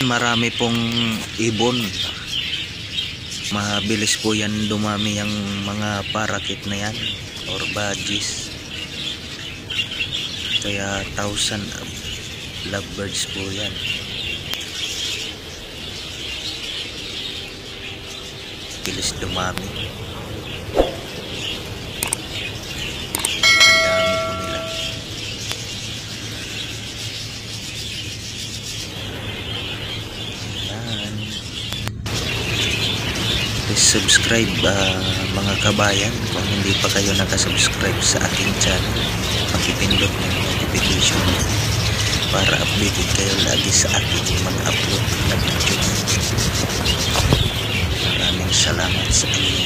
Marami pong ibon. Mabilis po yan dumami yung mga parakit na yan or budgies. Kaya thousand lovebirds po yan. Bilis dumami. Ang dami po nila. Yan. Please subscribe ah, mga kabayan kung hindi pa kayo nakasubscribe sa aking channel. Pakipindot ng notification para updated kayo lagi sa aking mga upload na video. Maraming salamat sa inyong